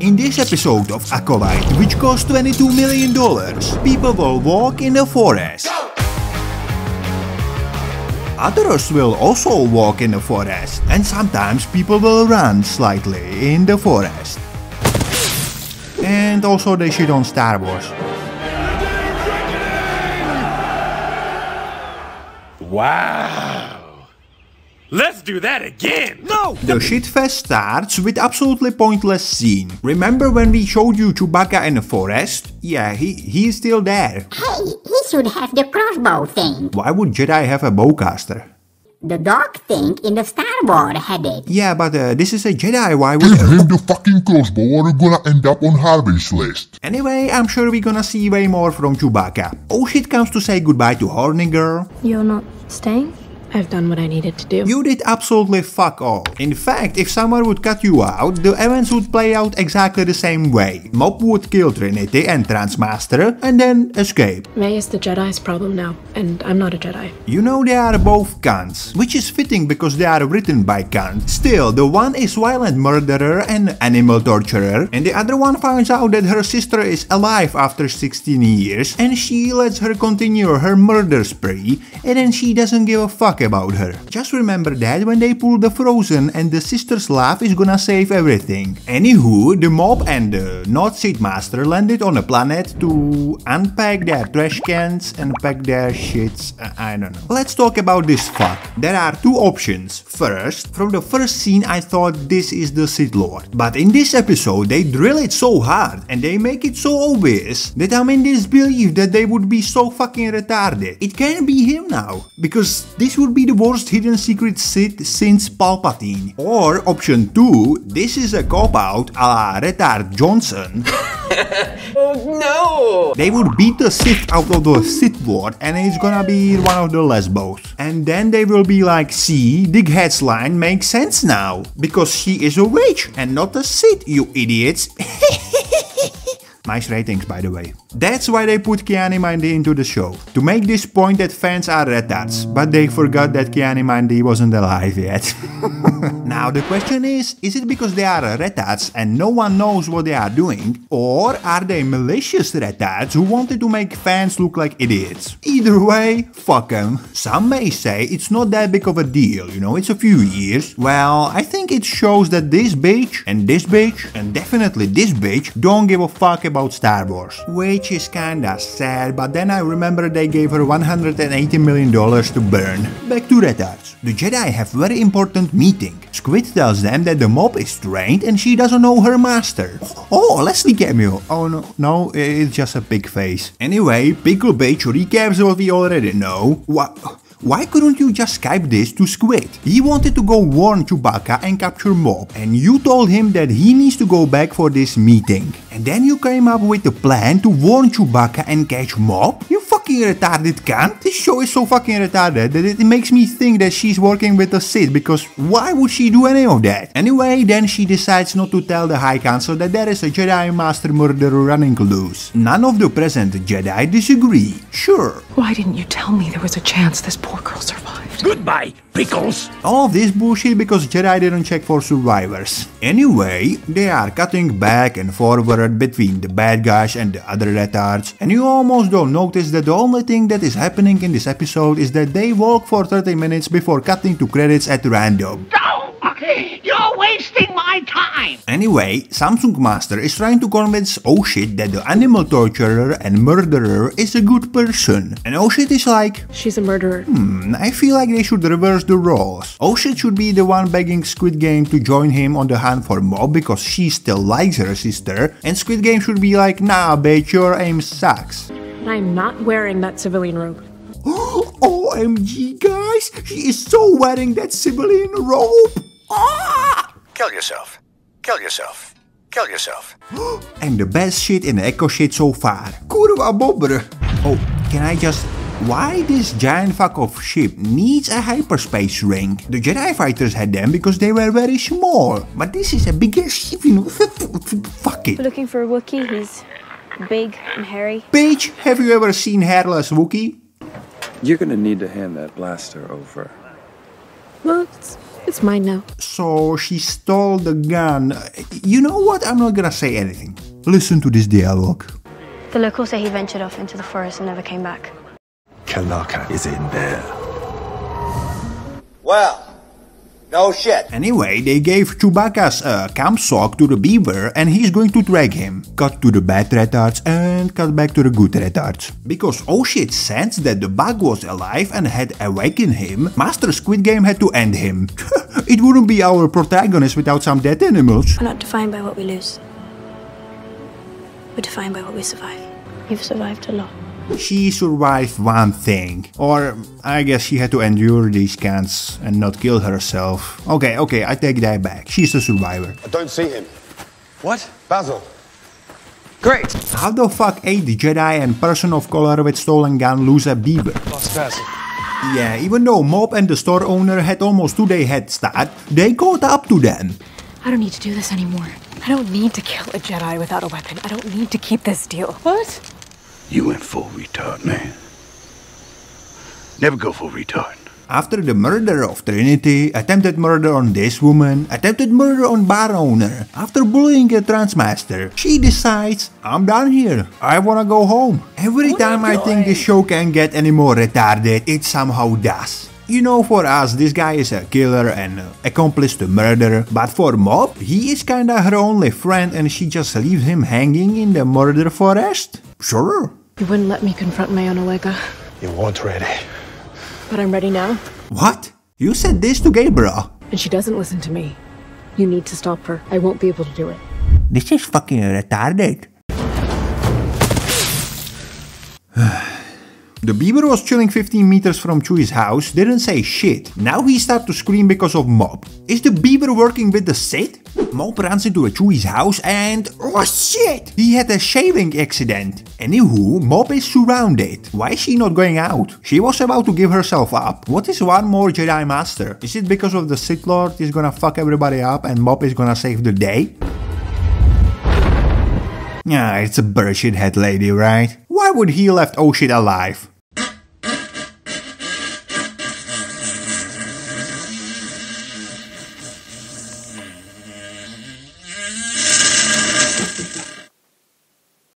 In this episode of Acolyte, which cost $22 million, people will walk in the forest. Others will also walk in the forest, and sometimes people will run slightly in the forest. And also they shit on Star Wars. Wow. Let's do that again. No! The shitfest starts with absolutely pointless scene. Remember when we showed you Chewbacca in the forest? Yeah, he he's still there. Hey, he should have the crossbow thing. Why would Jedi have a bowcaster? The dog thing in the Star Wars had it. Yeah, but uh, this is a Jedi, why would... Give him the fucking crossbow or you're gonna end up on Harvey's list. Anyway, I'm sure we're gonna see way more from Chewbacca. Oh shit comes to say goodbye to Horny Girl. You're not staying? I've done what I needed to do. You did absolutely fuck all. In fact, if someone would cut you out, the events would play out exactly the same way. Mob would kill Trinity and Transmaster, and then escape. May is the Jedi's problem now, and I'm not a Jedi. You know they are both cunts, which is fitting because they are written by Kant. Still, the one is violent murderer and animal torturer, and the other one finds out that her sister is alive after 16 years, and she lets her continue her murder spree, and then she doesn't give a fuck about her. Just remember that when they pull the frozen and the sister's laugh is gonna save everything. Anywho, the mob and the not Seed Master landed on a planet to unpack their trash cans and pack their shits. uh, I don't know. Let's talk about this fuck. There are two options. First, from the first scene I thought this is the Sith Lord. But in this episode they drill it so hard and they make it so obvious that I'm in disbelief that they would be so fucking retarded. It can't be him now. Because this would be the worst hidden secret Sith since Palpatine. Or option 2, this is a cop-out a la Retard Johnson. Oh no. They would beat the Sith out of the Sith Lord and it's gonna be one of the lesbos. And then they will be like, see, Dighead's line makes sense now. Because she is a witch and not a Sith, you idiots. Nice ratings, by the way. That's why they put Ki-Adi-Mundi into the show. To make this point that fans are retards, but they forgot that Ki-Adi-Mundi wasn't alive yet. now the question is, is it because they are retards and no one knows what they are doing? Or are they malicious retards who wanted to make fans look like idiots? Either way, fuck them. Some may say it's not that big of a deal, you know, it's a few years. Well, I think it shows that this bitch and this bitch and definitely this bitch don't give a fuck about Star Wars. Which is kinda sad, but then I remember they gave her 180 million dollars to burn. Back to retards. The Jedi have very important meeting. Squid tells them that the mob is trained and she doesn't know her master. Oh, Leslie cameo. Oh no, no, it's just a pig face. Anyway, Pickle Bitch recaps what we already know. What? Why couldn't you just Skype this to Squid? He wanted to go warn Chewbacca and capture Mob, and you told him that he needs to go back for this meeting. And then you came up with a plan to warn Chewbacca and catch Mob? You fucking retarded cunt! This show is so fucking retarded that it makes me think that she's working with the Sith, because why would she do any of that? Anyway, then she decides not to tell the High Council that there is a Jedi Master murderer running loose. None of the present Jedi disagree. Sure, Why didn't you tell me there was a chance this poor girl survived? Goodbye, pickles. All of this bullshit because Jedi didn't check for survivors. Anyway, they are cutting back and forward between the bad guys and the other retards, and you almost don't notice that the only thing that is happening in this episode is that they walk for 30 minutes before cutting to credits at random. You're wasting my time! Anyway, Samsung Master is trying to convince Oshit that the animal torturer and murderer is a good person. And Oshit is like, She's a murderer. "Hmm, I feel like they should reverse the roles. Oshit should be the one begging Squid Game to join him on the hunt for Mob because she still likes her sister, and Squid Game should be like, nah, bitch, your aim sucks. I'm not wearing that civilian robe. OMG, guys, she is so wearing that civilian robe. Ah! Kill yourself. Kill yourself. Kill yourself. And the best shit in the Echo shit so far. Kurwa bobber. Oh, can I just... Why this giant fuck of ship needs a hyperspace ring? The Jedi fighters had them because they were very small. But this is a bigger ship, you know. Fuck it. We're looking for a Wookiee. He's big and hairy. Paige, have you ever seen Hairless Wookiee? You're gonna need to hand that blaster over. Well, it's It's mine now. So she stole the gun. You know what? I'm not gonna say anything. Listen to this dialogue. The locals say he ventured off into the forest and never came back. Kalaka is in there. Well, no shit. Anyway, they gave Chewbacca's uh, camp sock to the beaver and he's going to drag him. Cut to the bad retards and cut back to the good retards. Because oh shit sensed that the bug was alive and had awakened him, Master Squid Game had to end him. it wouldn't be our protagonist without some dead animals. We're not defined by what we lose. We're defined by what we survive. You've survived a lot. She survived one thing. Or I guess she had to endure these scans and not kill herself. Okay, okay, I take that back. She's a survivor. I don't see him. What? Bazil. Great. How the fuck ate the Jedi and person of color with stolen gun lose a beaver? Lost Bazil. Yeah, even though Mob and the store owner had almost two day head start, they caught up to them. I don't need to do this anymore. I don't need to kill a Jedi without a weapon. I don't need to keep this deal. What? You went full retard, man. Never go full retard. After the murder of Trinity, attempted murder on this woman, attempted murder on bar owner, after bullying a transmaster, she decides, I'm done here, I wanna go home. Every time I think this show can get any more retarded, it somehow does. You know, for us, this guy is a killer and uh, accomplice to murder, but for Mob, he is kinda her only friend and she just leaves him hanging in the murder forest? Sure. You wouldn't let me confront my own Olega, You weren't ready. But I'm ready now. What? You said this to Gabriel? And she doesn't listen to me. You need to stop her. I won't be able to do it. This is fucking retarded. The Beaver was chilling 15 meters from Chewie's house, didn't say shit. Now he starts to scream because of Mob. Is the Beaver working with the Sith? Mob runs into a Chewie's house and... Oh shit! He had a shaving accident. Anywho, Mob is surrounded. Why is she not going out? She was about to give herself up. What is one more Jedi Master? Is it because of the Sith Lord is gonna fuck everybody up and Mob is gonna save the day? Yeah, it's a bullshit head lady, right? Why would he left oh shit alive?